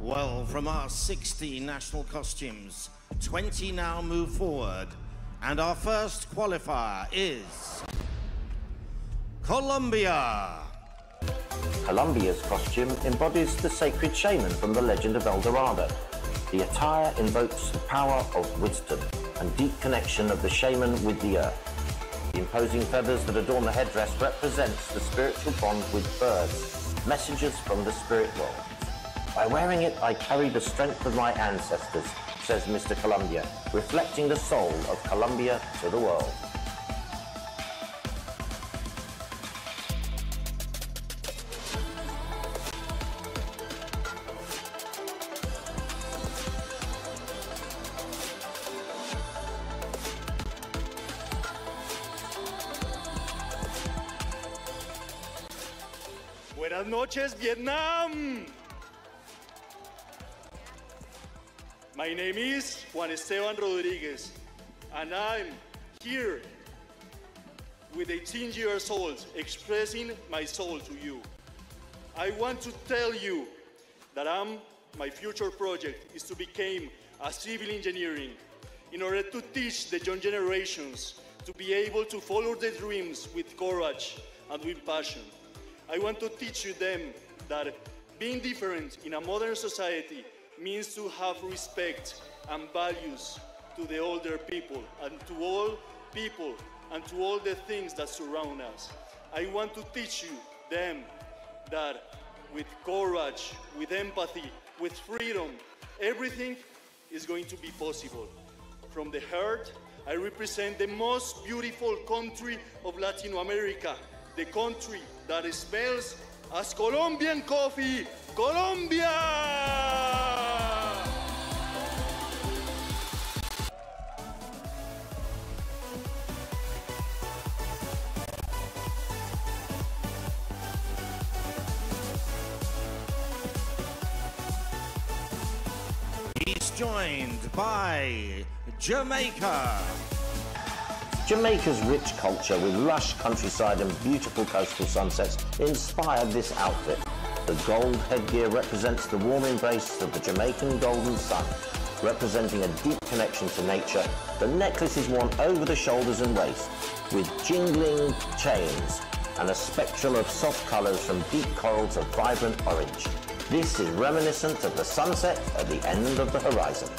Well, from our 60 national costumes, 20 now move forward. And our first qualifier is Colombia. Colombia's costume embodies the sacred shaman from the legend of El Dorado. The attire invokes the power of wisdom and deep connection of the shaman with the earth. The imposing feathers that adorn the headdress represents the spiritual bond with birds, messengers from the spirit world. By wearing it, I carry the strength of my ancestors, says Mr. Colombia, reflecting the soul of Colombia to the world. Buenas noches, Vietnam. My name is Juan Esteban Rodriguez, and I'm here with 18 years old expressing my soul to you. I want to tell you that I'm, my future project is to become a civil engineering in order to teach the young generations to be able to follow their dreams with courage and with passion. I want to teach you them that being different in a modern society means to have respect and values to the older people and to all people and to all the things that surround us. I want to teach you them that with courage, with empathy, with freedom, everything is going to be possible. From the heart, I represent the most beautiful country of Latin America, the country that smells as Colombian coffee, Colombia! By Jamaica. Jamaica's rich culture with lush countryside and beautiful coastal sunsets inspired this outfit. The gold headgear represents the warm embrace of the Jamaican golden sun, representing a deep connection to nature. The necklace is worn over the shoulders and waist with jingling chains and a spectrum of soft colours from deep coral to vibrant orange. This is reminiscent of the sunset at the end of the horizon.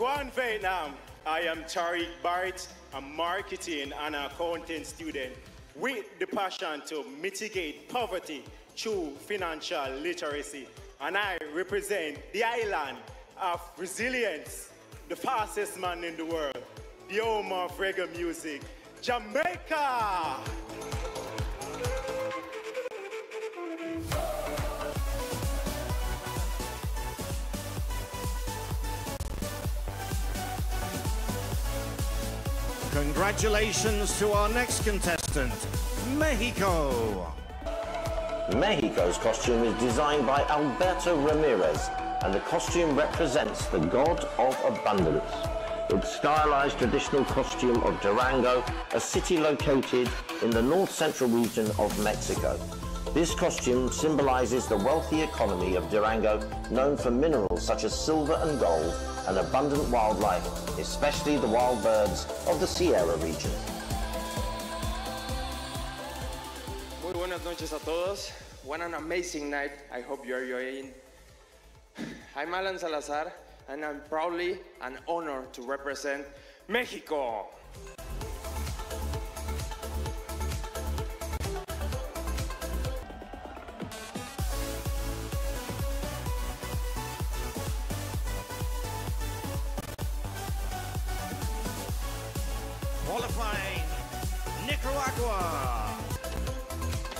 Wagwan Vietnam. I am Tariq Barrett, a marketing and accounting student with the passion to mitigate poverty through financial literacy. And I represent the island of resilience, the fastest man in the world, the home of reggae music, Jamaica! Congratulations to our next contestant, Mexico. Mexico's costume is designed by Alberto Ramirez, and the costume represents the god of abundance. Its stylized traditional costume of Durango, a city located in the north-central region of Mexico. This costume symbolizes the wealthy economy of Durango, known for minerals such as silver and gold, and abundant wildlife, especially the wild birds of the Sierra region. Muy buenas noches a todos. What an amazing night. I hope you're enjoying. I'm Alan Salazar, and I'm proudly an honor to represent Mexico. Qualifying, Nicaragua.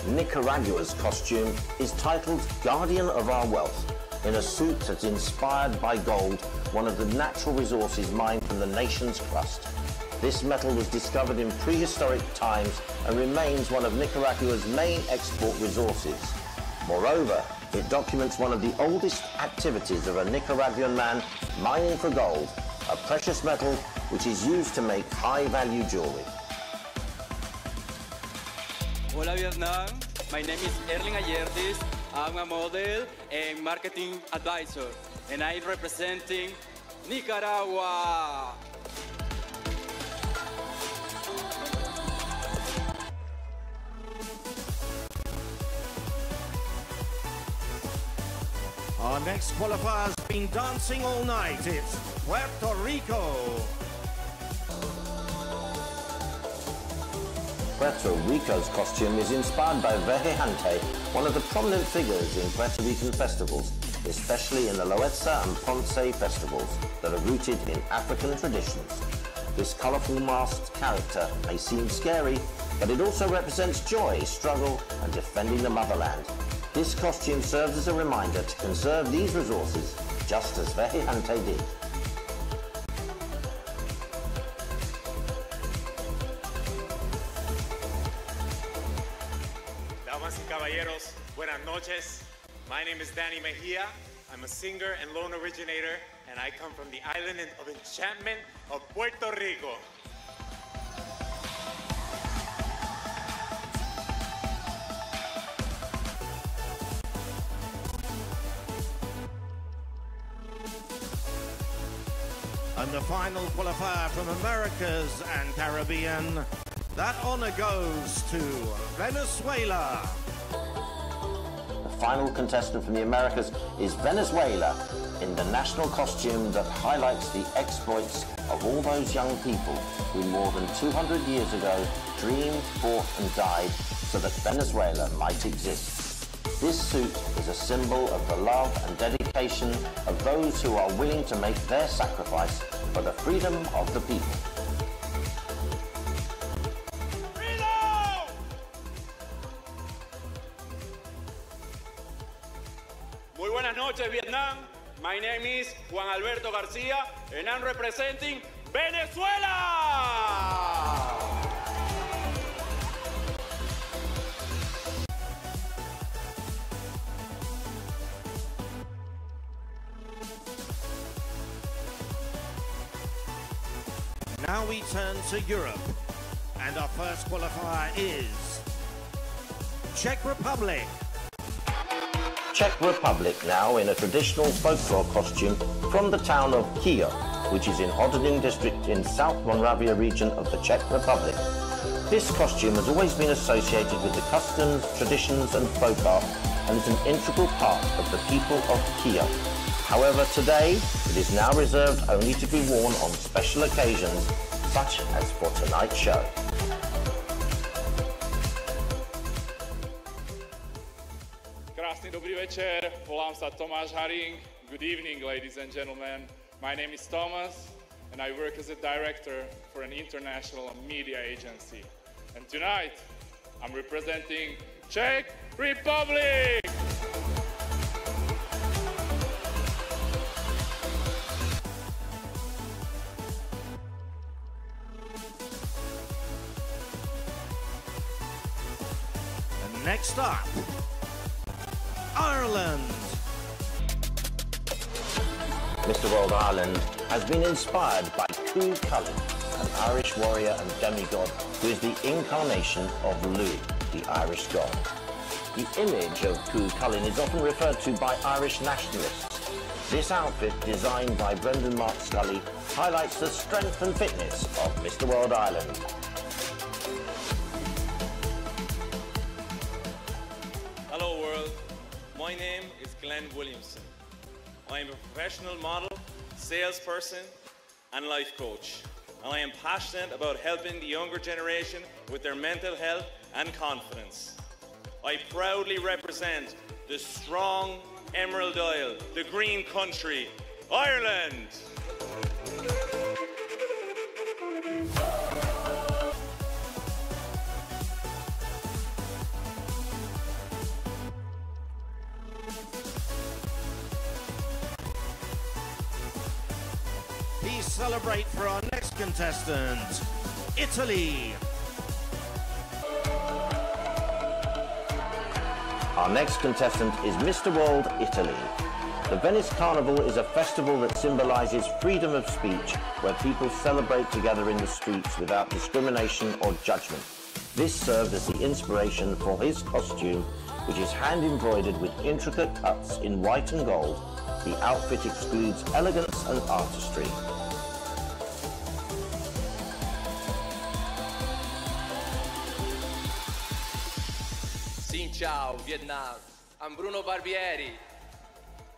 Nicaragua's costume is titled Guardian of Our Wealth, in a suit that's inspired by gold, one of the natural resources mined from the nation's crust. This metal was discovered in prehistoric times and remains one of Nicaragua's main export resources. Moreover, it documents one of the oldest activities of a Nicaraguan man mining for gold, a precious metal which is used to make high-value jewelry. Hola Vietnam, My name is Erling Ayertis. I'm a model and marketing advisor, and I'm representing Nicaragua. Our next qualifier's been dancing all night. It's Puerto Rico. Puerto Rico's costume is inspired by Vejigante, one of the prominent figures in Puerto Rican festivals, especially in the Loíza and Ponce festivals that are rooted in African traditions. This colourful masked character may seem scary, but it also represents joy, struggle and defending the motherland. This costume serves as a reminder to conserve these resources, just as Vejigante did. Caballeros, buenas noches. My name is Danny Mejia. I'm a singer and loan originator, and I come from the island of enchantment of Puerto Rico. And the final qualifier from Americas and Caribbean. That honor goes to Venezuela. Final contestant from the Americas is Venezuela in the national costume that highlights the exploits of all those young people who more than 200 years ago dreamed, fought and died so that Venezuela might exist. This suit is a symbol of the love and dedication of those who are willing to make their sacrifice for the freedom of the people. My name is Juan Alberto Garcia, and I'm representing Venezuela. Now we turn to Europe. And our first qualifier is Czech Republic. Czech Republic now in a traditional folklore costume from the town of Kiel, which is in Hodonín district in South Moravia region of the Czech Republic. This costume has always been associated with the customs, traditions and folk art and is an integral part of the people of Kiel. However, today it is now reserved only to be worn on special occasions such as for tonight's show. Večer, volám sa Tomáš Haring. Good evening, ladies and gentlemen. My name is Thomas, and I work as a director for an international media agency. And tonight, I'm representing Czech Republic! And next up, Ireland. Mr. World Ireland has been inspired by Cú Chulainn, an Irish warrior and demigod who is the incarnation of Lugh, the Irish god. The image of Cú Chulainn is often referred to by Irish nationalists. This outfit, designed by Brendan Mark Scully, highlights the strength and fitness of Mr. World Ireland. Williamson. I am a professional model, salesperson and life coach. And I am passionate about helping the younger generation with their mental health and confidence. I proudly represent the strong Emerald Isle, the green country, Ireland. Celebrate for our next contestant, Italy. Our next contestant is Mr. World Italy. The Venice Carnival is a festival that symbolizes freedom of speech, where people celebrate together in the streets without discrimination or judgment. This served as the inspiration for his costume, which is hand embroidered with intricate cuts in white and gold. The outfit excludes elegance and artistry. Xin chào, Vietnam. I'm Bruno Barbieri,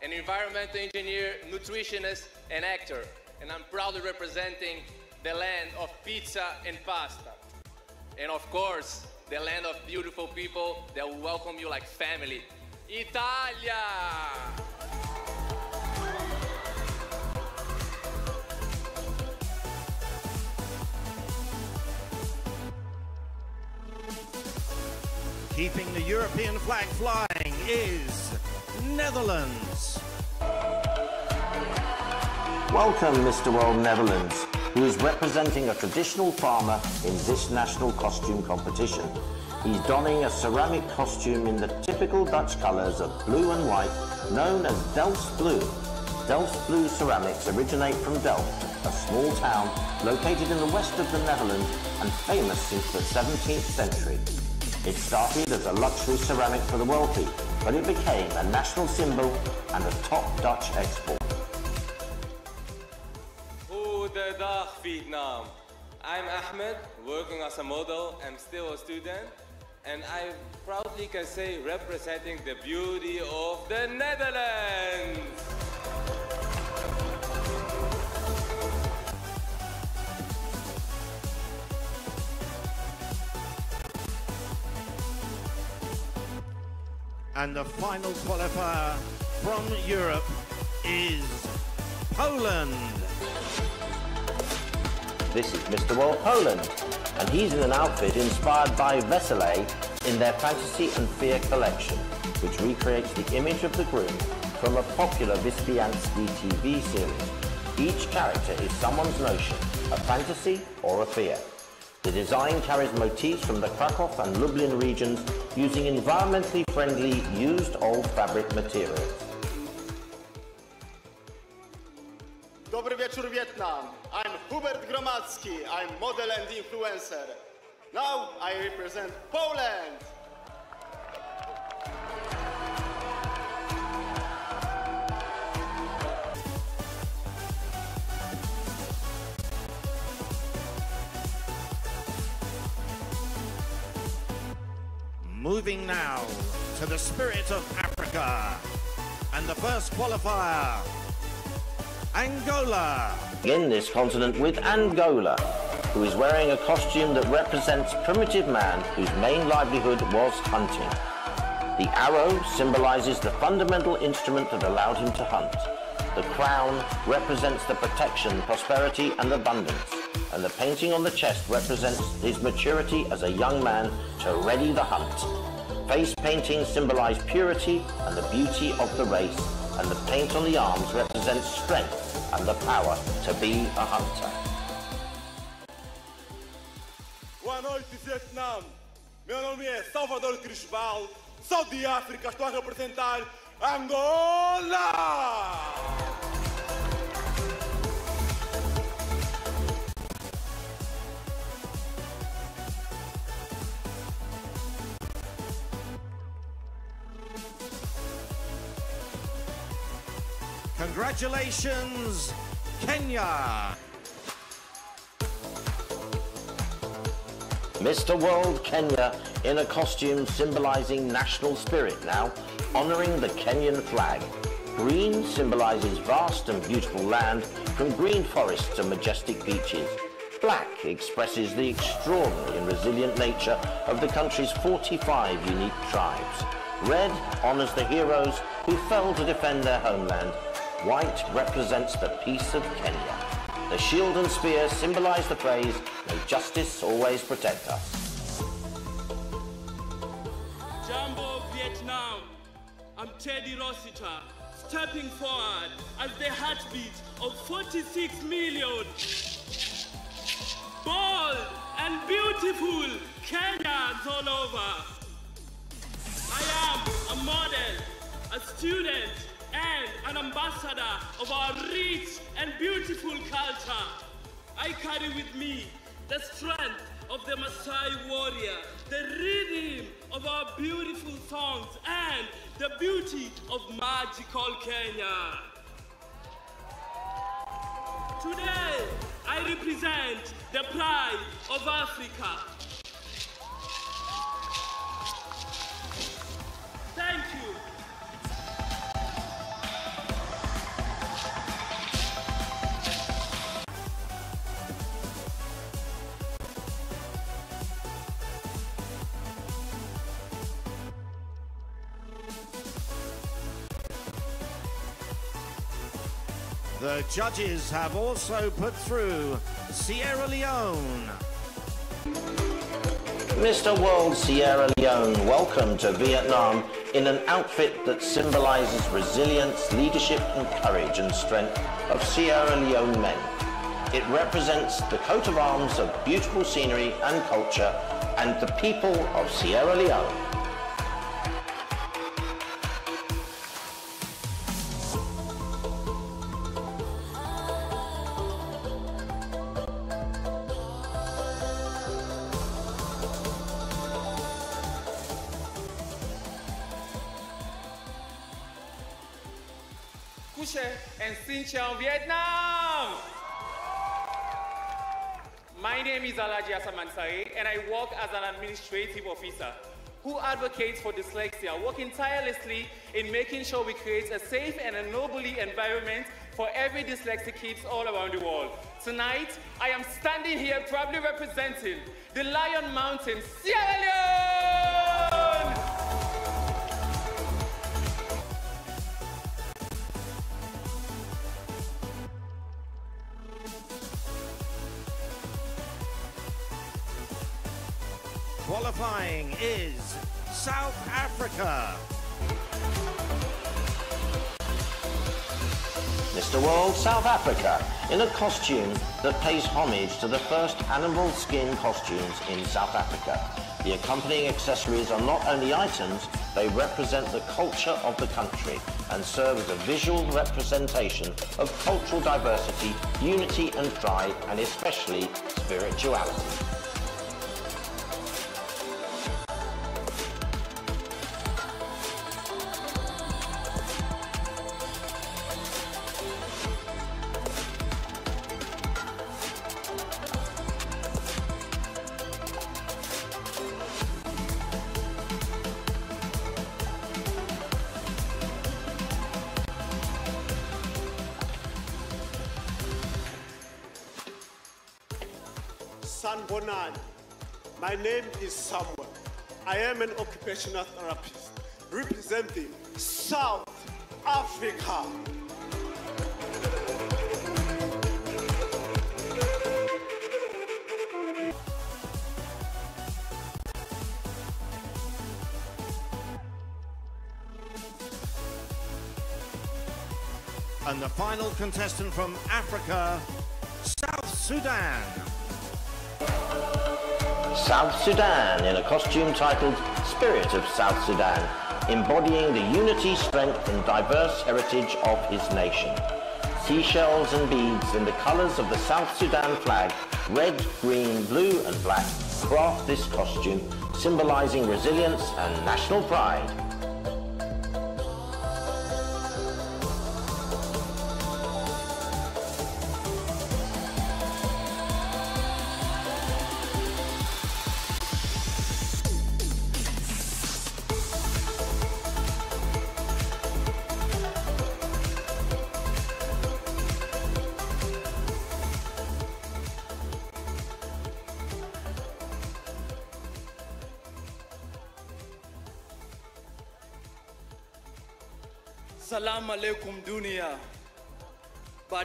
an environmental engineer, nutritionist, and actor, and I'm proudly representing the land of pizza and pasta. And of course, the land of beautiful people that will welcome you like family. Italia! Keeping the European flag flying is Netherlands. Welcome, Mr. World Netherlands, who is representing a traditional farmer in this national costume competition. He's donning a ceramic costume in the typical Dutch colours of blue and white, known as Delft Blue. Delft Blue ceramics originate from Delft, a small town located in the west of the Netherlands and famous since the 17th century. It started as a luxury ceramic for the wealthy, but it became a national symbol and a top Dutch export. Goedendag Vietnam. I'm Ahmed, working as a model. I'm still a student. And I proudly can say representing the beauty of the Netherlands. And the final qualifier from Europe is Poland. This is Mr. World Poland, and he's in an outfit inspired by Wesele in their Fantasy and Fear collection, which recreates the image of the groom from a popular Wyspiański TV series. Each character is someone's notion, a fantasy or a fear. The design carries motifs from the Krakow and Lublin regions using environmentally friendly used old fabric materials. Dobry wieczór Vietnam. I'm Hubert Gromadzki. I'm model and influencer. Now I represent Poland. Moving now to the spirit of Africa. And the first qualifier, Angola. In this continent with Angola, who is wearing a costume that represents primitive man whose main livelihood was hunting. The arrow symbolizes the fundamental instrument that allowed him to hunt. The crown represents the protection, prosperity and abundance. And the painting on the chest represents his maturity as a young man to ready the hunt. Face paintings symbolize purity and the beauty of the race, and the paint on the arms represents strength and the power to be a hunter. Boa noite, Vietnã. Meu nome é Salvador Crisbal, sou de África, estou a representar Angola! Congratulations, Kenya. Mr. World Kenya in a costume symbolizing national spirit now, honoring the Kenyan flag. Green symbolizes vast and beautiful land from green forests to majestic beaches. Black expresses the extraordinary and resilient nature of the country's 45 unique tribes. Red honors the heroes who fell to defend their homeland. White represents the peace of Kenya. The shield and spear symbolize the phrase, may justice always protect us. Jambo Vietnam. I'm Teddy Rossiter, stepping forward as the heartbeat of 46 million bold and beautiful Kenyans all over. I am a model, a student, an ambassador of our rich and beautiful culture. I carry with me the strength of the Maasai warrior, the rhythm of our beautiful songs, and the beauty of magical Kenya. Today, I represent the pride of Africa. The judges have also put through Sierra Leone. Mr. World Sierra Leone, welcome to Vietnam in an outfit that symbolizes resilience, leadership and courage and strength of Sierra Leone men. It represents the coat of arms of beautiful scenery and culture and the people of Sierra Leone. Kushe and Sinchon, Vietnam! My name is Alaji Asamansari and I work as an administrative officer who advocates for dyslexia, working tirelessly in making sure we create a safe and ennobling environment for every dyslexic kids all around the world. Tonight, I am standing here proudly representing the Lion Mountain, Sierra Leone! Is South Africa. Mr. World South Africa in a costume that pays homage to the first animal skin costumes in South Africa. The accompanying accessories are not only items, they represent the culture of the country and serve as a visual representation of cultural diversity, unity and pride, and especially spirituality. Sanbonan. My name is Samuel. I am an occupational therapist representing South Africa. And the final contestant from Africa, South Sudan. South Sudan in a costume titled Spirit of South Sudan, embodying the unity, strength and diverse heritage of his nation. Seashells and beads in the colours of the South Sudan flag, red, green, blue and black, craft this costume, symbolising resilience and national pride.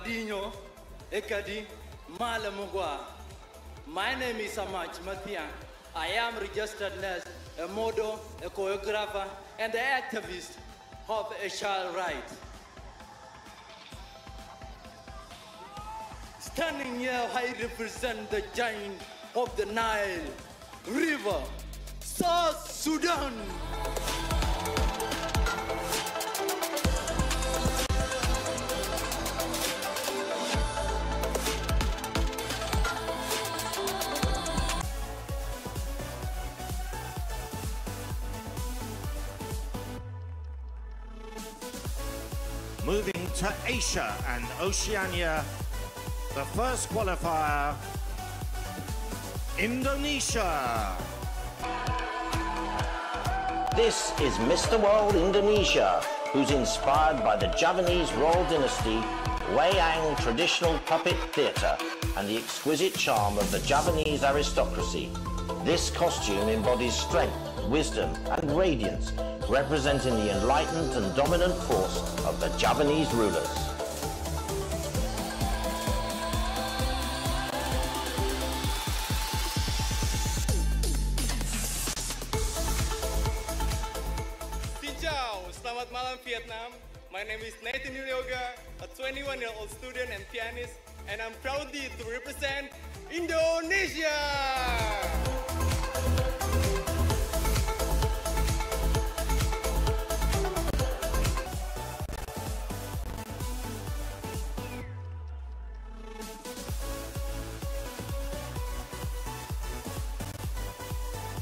Badinho, Ekadi, Malamugwa. My name is Amach Mathian. I am registered nurse, a model, a choreographer, and an activist of a child right. Standing here, I represent the giant of the Nile River, South Sudan. Asia and Oceania, the first qualifier, Indonesia. This is Mr. World Indonesia, who's inspired by the Javanese royal dynasty, Wayang traditional puppet theatre, and the exquisite charm of the Javanese aristocracy. This costume embodies strength, wisdom, and radiance, representing the enlightened and dominant force of the Javanese rulers. My name is Nathan Yoga, a 21-year-old student and pianist, and I'm proudly to represent Indonesia.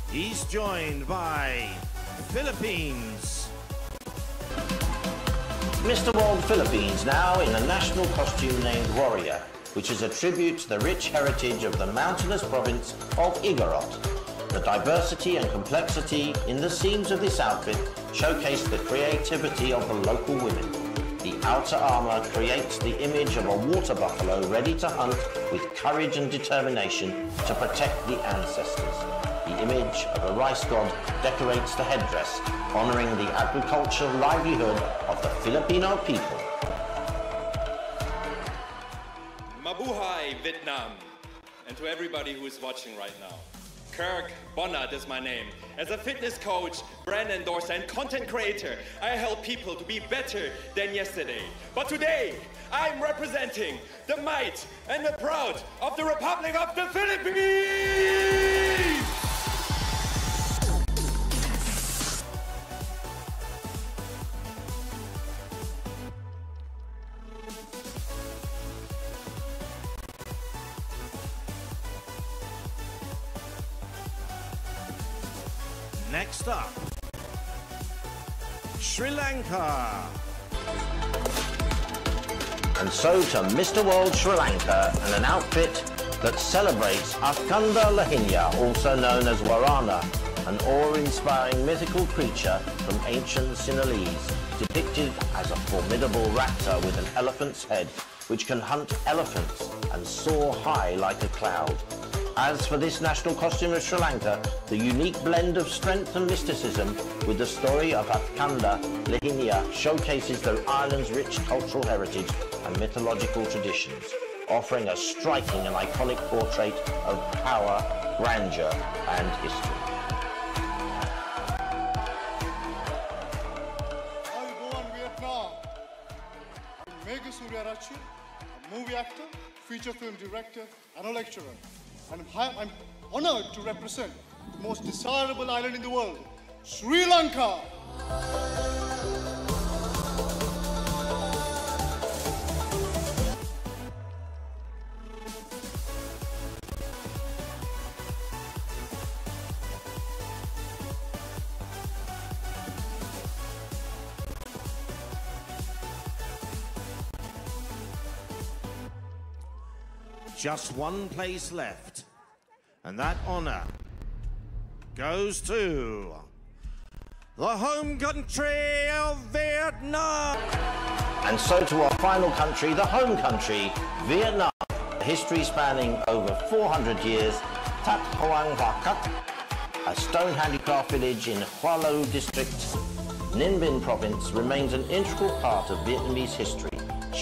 He's joined by the Philippines. Mr. World Philippines now in a national costume named Warrior, which is a tribute to the rich heritage of the mountainous province of Igorot. The diversity and complexity in the seams of this outfit showcase the creativity of the local women. The outer armor creates the image of a water buffalo ready to hunt with courage and determination to protect the ancestors. The image of a rice god decorates the headdress, honoring the agricultural livelihood of the Filipino people. Mabuhay, Vietnam. And to everybody who is watching right now. Kirk Bonnard is my name. As a fitness coach, brand endorser, and content creator, I help people to be better than yesterday. But today, I'm representing the might and the proud of the Republic of the Philippines! Lanka. And so to Mr. World Sri Lanka and an outfit that celebrates Akanda Lahinya, also known as Warana, an awe-inspiring mythical creature from ancient Sinhalese, depicted as a formidable raptor with an elephant's head, which can hunt elephants and soar high like a cloud. As for this national costume of Sri Lanka, the unique blend of strength and mysticism with the story of Akanda Lahinya showcases the island's rich cultural heritage and mythological traditions, offering a striking and iconic portrait of power, grandeur, and history. I go on Vietnam. I'm Megha Suryarachi, a movie actor, feature film director, and a lecturer. And I'm, honored to represent the most desirable island in the world, Sri Lanka. Just one place left. And that honor goes to the home country of Vietnam. And so to our final country, the home country, Vietnam. History spanning over 400 years, Tat Hoang Hoa Cat, a stone handicraft village in Hoa Lu district, Ninh Binh province, remains an integral part of Vietnamese history,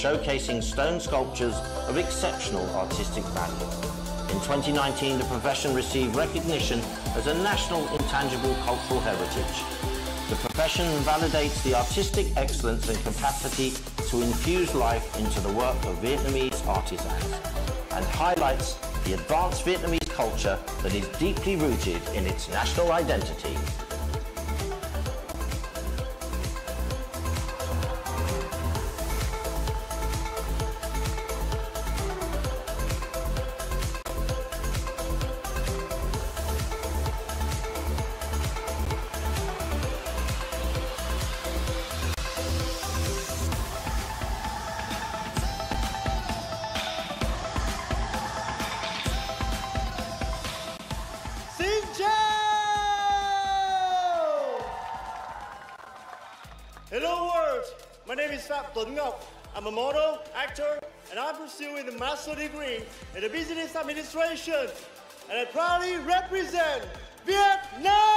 showcasing stone sculptures of exceptional artistic value. In 2019, the profession received recognition as a national intangible cultural heritage. The profession validates the artistic excellence and capacity to infuse life into the work of Vietnamese artisans and highlights the advanced Vietnamese culture that is deeply rooted in its national identity. In the business administration. And I proudly represent Vietnam!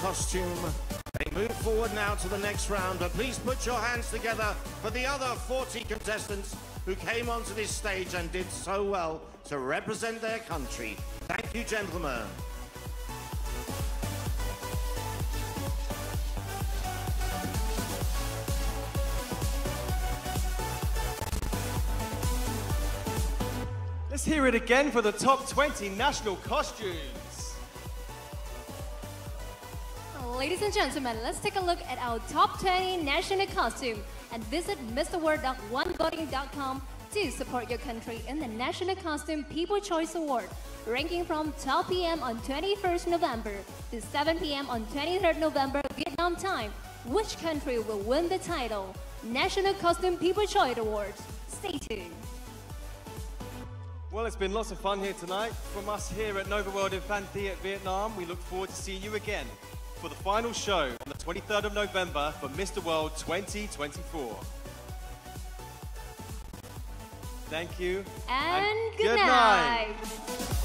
Costume. They move forward now to the next round, but please put your hands together for the other 40 contestants who came onto this stage and did so well to represent their country. Thank you, gentlemen. Let's hear it again for the top 20 national costumes. Ladies and gentlemen, let's take a look at our top 20 national costume and visit MrWorld.OneVoting.com to support your country in the National Costume People Choice Award, ranking from 12 p.m. on 21st November to 7 p.m. on 23rd November Vietnam time. Which country will win the title? National Costume People Choice Awards. Stay tuned. Well, it's been lots of fun here tonight. From us here at Nova World in at Vietnam, we look forward to seeing you again for the final show on the 23rd of November for Mr. World 2024. Thank you. And good good night. night.